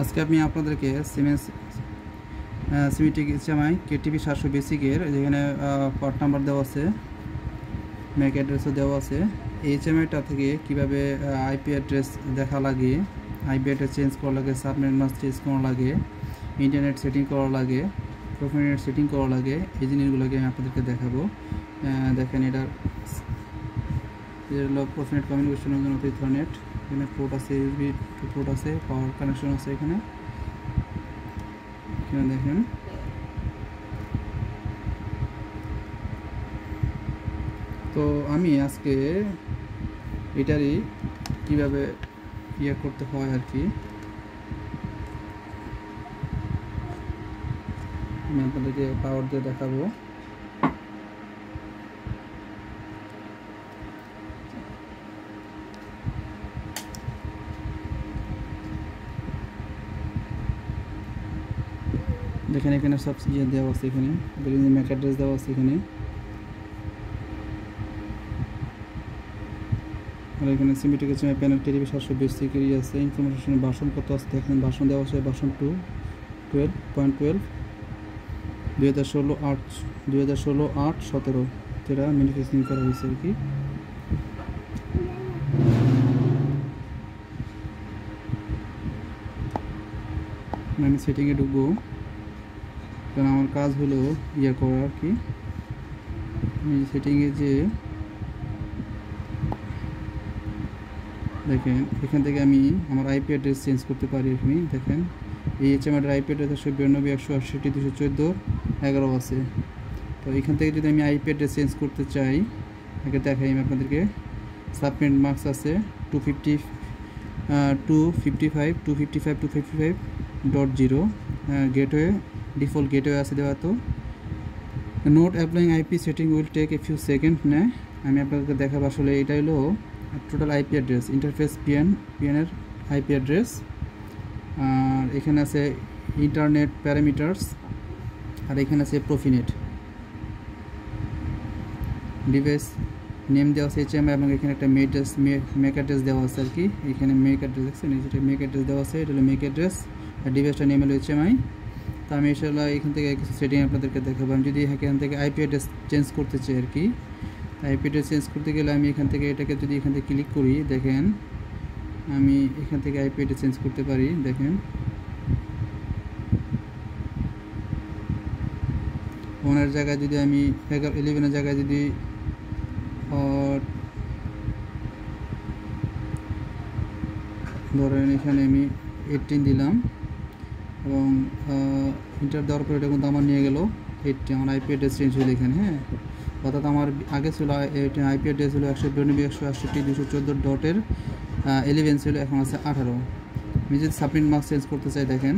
আজকে আমি আপনাদেরকে সিমেন্স সিমিটিক এইচএমআই কেটিভি সাতশো বেসিকের যেখানে পার্ট নাম্বার দেওয়া আছে ম্যাক অ্যাড্রেসও দেওয়া আছে এইচএমআইটা থেকে কীভাবে আইপি অ্যাড্রেস দেখা লাগে আইপি অ্যাড্রেস চেঞ্জ করা লাগে সাবনেট মাস চেঞ্জ করা লাগে ইন্টারনেট সেটিং করা লাগে প্রোফাইনেট সেটিং করা লাগে, এই জিনিসগুলোকে আমি আপনাদেরকে দেখাবো। দেখেন এটা হলো কমিউনিকেশনের জন্য ইথারনেট এখানে পোর্ট আছে ইউবি পোর্ট আছে পাওয়ার কানেকশন আছে এখানে। এখানে দেখেন। তো আমি আজকে এটারই কীভাবে ইয়ে করতে হয় আর কি। আমি আপনাদেরকে পাওয়ার দিয়ে দেখাবো। দেখেন, এখানে সব ইয়ে দেওয়া আছে এখানে। ম্যাক অ্যাড্রেস দেওয়া আছে এখানে। আর এখানে সিমিটিক আছে প্যানেল টেরিবি সাতশো বেসিক ইয়ে আছে। ইনফরমেশন বাসন কত আছে দেখেন, বাসন দেওয়া আছে, বাসন টু টুয়েলভ পয়েন্ট টুয়েলভ দুই হাজার ষোলো, আট, দুই হাজার ষোলো, আট, সতেরো, যেটা ম্যানুফ্যাকচারিং করা হয়েছে আর কি। আমি সেটিংয়ে ঢুকবো। কারণ আমার কাজ হলো ইয়ে করা আর কি। আমি সেটিংয়ে যে দেখেন, এখান থেকে আমি আমার আইপি অ্যাড্রেস চেঞ্জ করতে পারি এখানে, দেখেন। এই হচ্ছে আমার আইপি অ্যাড্রেস একশো বিরানব্বই, একশো আটষট্টি, দুশো চোদ্দ, এগারো আছে। তো এখান থেকে যদি আমি আইপি অ্যাড্রেস চেঞ্জ করতে চাই, আগে দেখাই আমি আপনাদেরকে। সাবমিট মার্কস আছে two fifty two fifty five two fifty five two fifty five dot zero gateway default gateway আছে দেওয়া তো। Note applying IP setting will take a few second নেয় আমি আপনাদেরকে দেখাবো আসলে এটা হলো total IP address interface PN পিএনের IP address আর এখানে আছে ইন্টারনেট প্যারামিটার্স আর এখানে আছে প্রফিনেট ডিভাইস নেম দেওয়া আছে এইচএম এবং এখানে একটা মেড্রেস মেক অ্যাড্রেস দেওয়া আছে আর কি। এখানে মেক অ্যাড্রেস দেখছেন, এই যেটা মেক অ্যাড্রেস দেওয়া আছে, এটা হলো মেক অ্যাড্রেস আর ডিভাইসটা নেম হলো এইচএমআই তো আমি ইনশাল্লাহ এখান থেকে কিছু সেটিং আপনাদেরকে দেখাবো। আমি যদি এখান থেকে আইপি অ্যাড্রেস চেঞ্জ করতে চাই আর কি আইপি অ্যাড্রেস চেঞ্জ করতে গেলে আমি এখান থেকে এটাকে যদি এখান থেকে ক্লিক করি, দেখেন, আমি এখান থেকে আইপি অ্যাড্রেস চেঞ্জ করতে পারি, দেখেন। ওনার জায়গায় যদি আমি ইলেভেনের জায়গায় যদি ধরেন এখানে আমি এইটিন দিলাম। এবং ইন্টার দেওয়ার পরে এটা কিন্তু আমার নিয়ে গেল। এইটটি আমার আইপি অ্যাড্রেস চেঞ্জ হলো এখানে হ্যাঁ? অর্থাৎ আমার আগে ছিল আইপি অ্যাড্রেস ছিল একশো বিরানব্বই, একশো আটষট্টি দুশো চোদ্দ ডটের ইলেভেন ছিল এখন আছে আঠারো। আমি যদি সাবমিট মার্কস চেঞ্জ করতে চাই, দেখেন,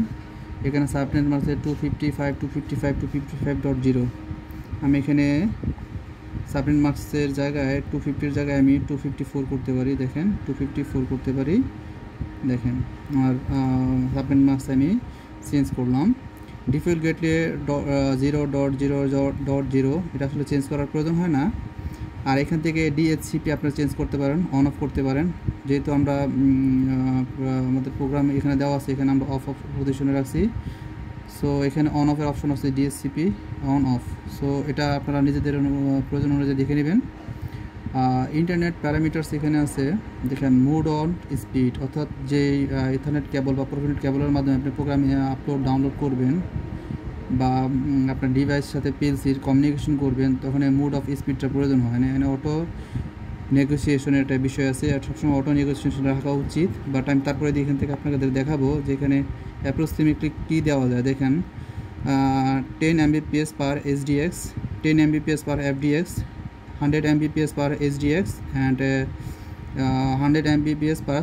এখানে subnet mask two fifty five two fifty five two fifty five dot zero আমি এখানে সাবমিট মার্কসের জায়গায় টু ফিফটির জায়গায় আমি টু ফিফটি ফোর করতে পারি, দেখেন টু ফিফটি ফোর করতে পারি। দেখেন, আমার সাবমিট মার্কস আমি চেঞ্জ করলাম। Default gateway zero dot zero dot zero এটা আসলে চেঞ্জ করার প্রয়োজন হয় না। আর এখান থেকে ডিএইচসিপি আপনারা চেঞ্জ করতে পারেন অন অফ করতে পারেন। যেহেতু আমরা আমাদের প্রোগ্রাম এখানে দেওয়া আছে, এখানে আমরা অফ অফ পজিশনে রাখছি। সো এখানে অন অফের অপশন আছে ডিএসসিপি অন অফ সো এটা আপনারা নিজেদের প্রয়োজন অনুযায়ী দেখে নেবেন। ইন্টারনেট প্যারামিটার্স এখানে আছে দেখেন মুড অন স্পিড অর্থাৎ যে ইথারনেট কেবল বা প্রোফিনেট কেবলের মাধ্যমে আপনি প্রোগ্রামে আপলোড ডাউনলোড করবেন বা আপনার ডিভাইসের সাথে পিএলসির কমিউনিকেশন করবেন, তখন মুড অফ স্পিডটা প্রয়োজন হয়। না এখানে অটো নেগোসিয়েশনের একটা বিষয় আছে। আর সবসময় অটো নেগোসিয়েশন রাখা উচিত। বাট আমি তারপরে এখান থেকে আপনাকে দেখাবো যে এখানে অ্যাপ্রোক্সিমেটলি কী দেওয়া যায়। দেখেন ten Mbps per SDX ten Mbps per FDX hundred Mbps per SDX and hundred Mbps per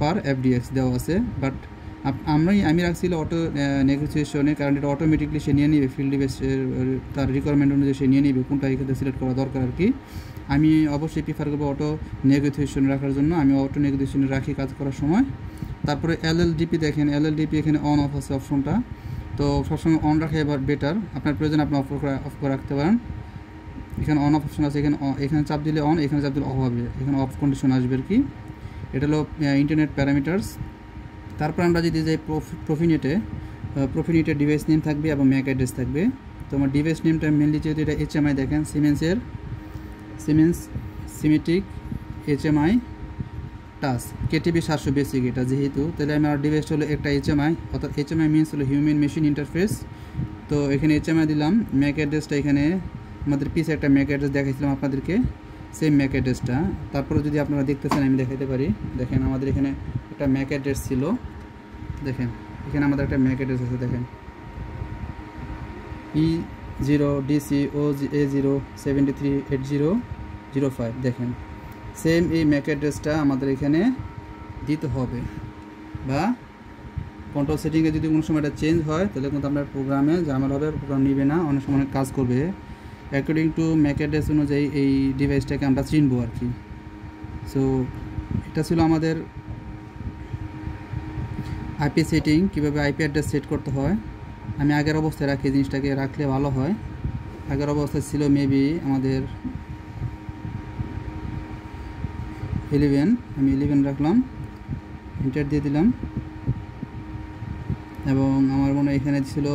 per FDX দেওয়া আছে। বাট আমি আমি রাখছিল অটো নেগোসিয়েশনে কারণ এটা অটোমেটিকলি সে নিয়ে নিবে ফিল্ড ডিভাইসের তার রিকোয়ারমেন্ট অনুযায়ী সে নিয়ে নিবে, কোনটা এখানে সিলেক্ট করা দরকার আর কি। আমি অবশ্যই প্রিফার করব অটো নেগোসিয়েশন রাখার জন্য। আমি অটো নেগোসিয়েশনে রাখি কাজ করার সময়। তারপরে এলএলডিপি দেখেন এলএলডিপি এখানে অন অফ আছে অপশনটা তো সবসময় অন রাখা এবার বেটার আপনার প্রয়োজন আপনি অফ অফ করে রাখতে পারেন। এখানে অন অফ অপশন আছে, এখানে এখানে চাপ দিলে অন এখানে চাপ দিলে অফ হবে। এখানে অফ কন্ডিশন আসবে আর কি। এটা হলো ইন্টারনেট প্যারামিটার্স তারপর আমরা যদি যাই প্রফিনেটে প্রফিনেটের ডিভাইস নেম থাকবে এবং ম্যাক অ্যাড্রেস থাকবে। তো আমার ডিভাইস নেমটা মেনলি যেহেতু এটা এইচএমআই দেখেন সিমেন্সের Siemens Simatic H M HMI touch KTV সাতশো বেসিক এটা যেহেতু। তাহলে আমার ডিভাইসটা হলো একটা এইচএমআই অর্থাৎ এইচএমআই মিনস হলো হিউম্যান মেশিন ইন্টারফেস তো এখানে এইচএমআই দিলাম ম্যাক অ্যাড্রেসটা এখানে আমাদের পিছে একটা ম্যাক অ্যাড্রেস দেখাইছিলাম আপনাদেরকে। সেম ম্যাক অ্যাড্রেসটা তারপরে যদি আপনারা দেখতে চান আমি দেখাতে পারি। দেখেন, আমাদের এখানে একটা ম্যাক অ্যাড্রেস ছিল। দেখেন, এখানে আমাদের একটা ম্যাক অ্যাড্রেস আছে, দেখেন। E zero DC O A zero seventy three eight zero zero five দেখেন। সেম এই ম্যাক অ্যাড্রেসটা আমাদের এখানে দিতে হবে। বা কন্ট্রোল সেটিংয়ে যদি কোনো সময় এটা চেঞ্জ হয়, তাহলে কিন্তু আপনার প্রোগ্রামে ঝামেলা হবে প্রোগ্রাম নিবে না, অনেক সময় কাজ করবে। অ্যাকর্ডিং টু ম্যাক অ্যাড্রেস অনুযায়ী এই ডিভাইসটাকে আমরা চিনবো আর কি। সো এটা ছিল আমাদের আইপি সেটিং কীভাবে আইপি অ্যাড্রেস সেট করতে হয়। আমি আগের অবস্থায় রাখি জিনিসটাকে রাখলে ভালো হয়। আগের অবস্থায় ছিল মেবি আমাদের ইলেভেন আমি ইলেভেন রাখলাম ইন্টার দিয়ে দিলাম। এবং আমার মনে এখানে ছিল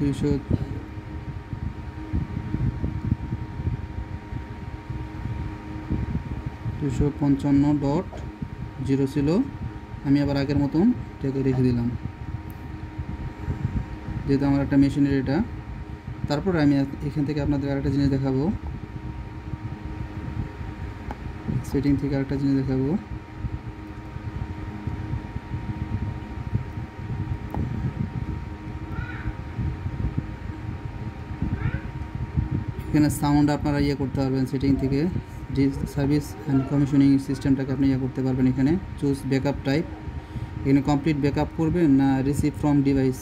দুইশো দুশো পঞ্চান্ন ডট জিরো ছিল। আমি আবার আগের মতন এটাকে রেখে দিলাম। যেহেতু আমার একটা মেশিনের এটা। তারপর আমি এখান থেকে আপনাদের আরেকটা জিনিস দেখাবো। সেটিং থেকে আরেকটা জিনিস দেখাবো। এখানে সাউন্ড আপনারা ইয়ে করতে পারবেন সেটিং থেকে সার্ভিস অ্যান্ড কমিশনিং সিস্টেমটাকে আপনি ইয়ে করতে পারবেন এখানে। চুজ ব্যাকআপ টাইপ এখানে কমপ্লিট ব্যাকআপ করবেন না রিসিভ ফ্রম ডিভাইস